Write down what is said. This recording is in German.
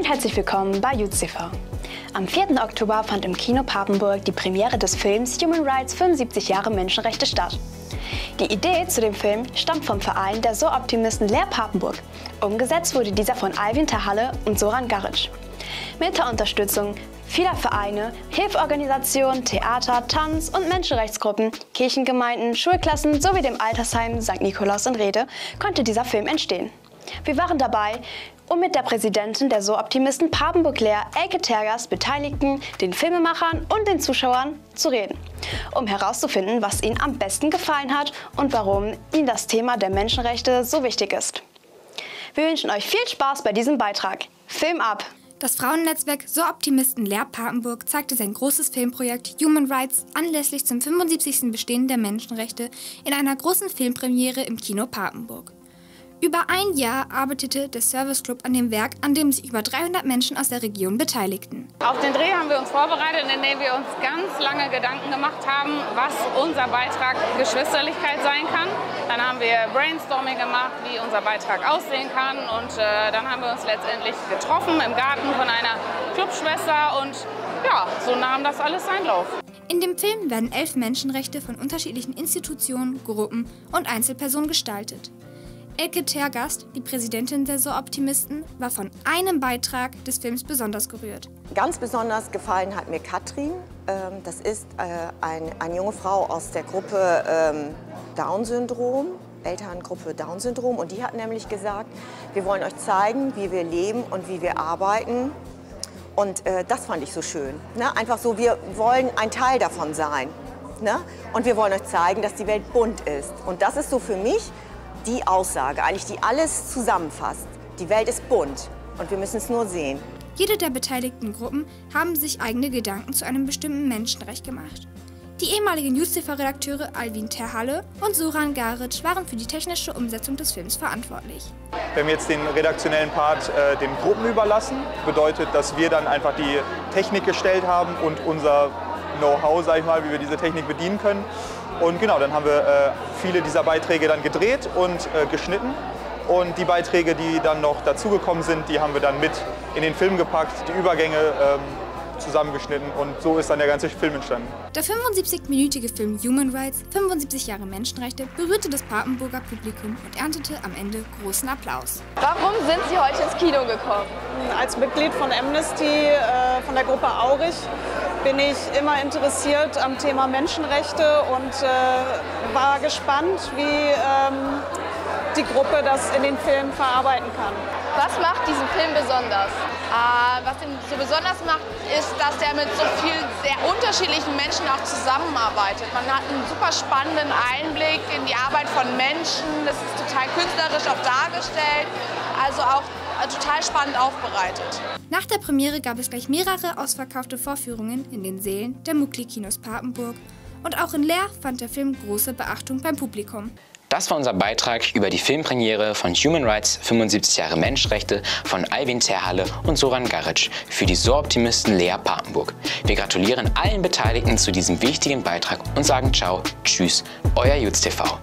und herzlich willkommen bei JutzTV. Am 4. Oktober fand im Kino Papenburg die Premiere des Films Human Rights 75 Jahre Menschenrechte statt. Die Idee zu dem Film stammt vom Verein der So-Optimisten Lehr Papenburg. Umgesetzt wurde dieser von Alvin Tahalle und Soran Garic. Mit der Unterstützung vieler Vereine, Hilfsorganisationen, Theater, Tanz- und Menschenrechtsgruppen, Kirchengemeinden, Schulklassen sowie dem Altersheim St. Nikolaus in Rede konnte dieser Film entstehen. Wir waren dabei, um mit der Präsidentin der So-Optimisten Papenburg-Lehr, Elke Tergas, Beteiligten, den Filmemachern und den Zuschauern zu reden, um herauszufinden, was ihnen am besten gefallen hat und warum ihnen das Thema der Menschenrechte so wichtig ist. Wir wünschen euch viel Spaß bei diesem Beitrag. Film ab! Das Frauennetzwerk So Optimisten Lehr Papenburg zeigte sein großes Filmprojekt Human Rights anlässlich zum 75. Bestehen der Menschenrechte in einer großen Filmpremiere im Kino Papenburg. Über ein Jahr arbeitete der Service Club an dem Werk, an dem sich über 300 Menschen aus der Region beteiligten. Auf den Dreh haben wir uns vorbereitet, indem wir uns ganz lange Gedanken gemacht haben, was unser Beitrag Geschwisterlichkeit sein kann. Dann haben wir Brainstorming gemacht, wie unser Beitrag aussehen kann. Und äh, dann haben wir uns letztendlich getroffen im Garten von einer Clubschwester. Und ja, so nahm das alles seinen Lauf. In dem Film werden elf Menschenrechte von unterschiedlichen Institutionen, Gruppen und Einzelpersonen gestaltet. Elke Tergast, die Präsidentin der So-Optimisten, war von einem Beitrag des Films besonders gerührt. Ganz besonders gefallen hat mir Katrin. Ähm, das ist äh, eine junge Frau aus der Gruppe ähm, Down-Syndrom, Elterngruppe Down-Syndrom. Und die hat nämlich gesagt, wir wollen euch zeigen, wie wir leben und wie wir arbeiten. Und äh, das fand ich so schön. Ne? Einfach so, wir wollen ein Teil davon sein. Ne? Und wir wollen euch zeigen, dass die Welt bunt ist. Und das ist so für mich die Aussage, eigentlich die alles zusammenfasst. Die Welt ist bunt und wir müssen es nur sehen. Jede der beteiligten Gruppen haben sich eigene Gedanken zu einem bestimmten Menschenrecht gemacht. Die ehemaligen Newspaper-Redakteure Alvin Terhalle und Soran Garic waren für die technische Umsetzung des Films verantwortlich. Wenn wir jetzt den redaktionellen Part äh, den Gruppen überlassen, bedeutet, dass wir dann einfach die Technik gestellt haben und unser Know-how, sag ich mal, wie wir diese Technik bedienen können. Und genau, dann haben wir äh, viele dieser Beiträge dann gedreht und äh, geschnitten. Und die Beiträge, die dann noch dazugekommen sind, die haben wir dann mit in den Film gepackt, die Übergänge ähm, zusammengeschnitten und so ist dann der ganze Film entstanden. Der 75-minütige Film Human Rights, 75 Jahre Menschenrechte, berührte das Papenburger Publikum und erntete am Ende großen Applaus. Warum sind Sie heute ins Kino gekommen? Als Mitglied von Amnesty, äh, von der Gruppe Aurich, bin ich immer interessiert am Thema Menschenrechte und äh, war gespannt, wie ähm, die Gruppe das in den Film verarbeiten kann. Was macht diesen Film besonders? Äh, was ihn so besonders macht, ist, dass er mit so vielen sehr unterschiedlichen Menschen auch zusammenarbeitet. Man hat einen super spannenden Einblick in die Arbeit von Menschen. Das ist total künstlerisch auch dargestellt. Also auch äh, total spannend aufbereitet. Nach der Premiere gab es gleich mehrere ausverkaufte Vorführungen in den Sälen der Mukli-Kinos Papenburg und auch in Leer fand der Film große Beachtung beim Publikum. Das war unser Beitrag über die Filmpremiere von Human Rights 75 Jahre Menschenrechte von Alvin Zerhalle und Soran Garic für die So-Optimisten Lea Papenburg. Wir gratulieren allen Beteiligten zu diesem wichtigen Beitrag und sagen Ciao, Tschüss, euer JutzTV.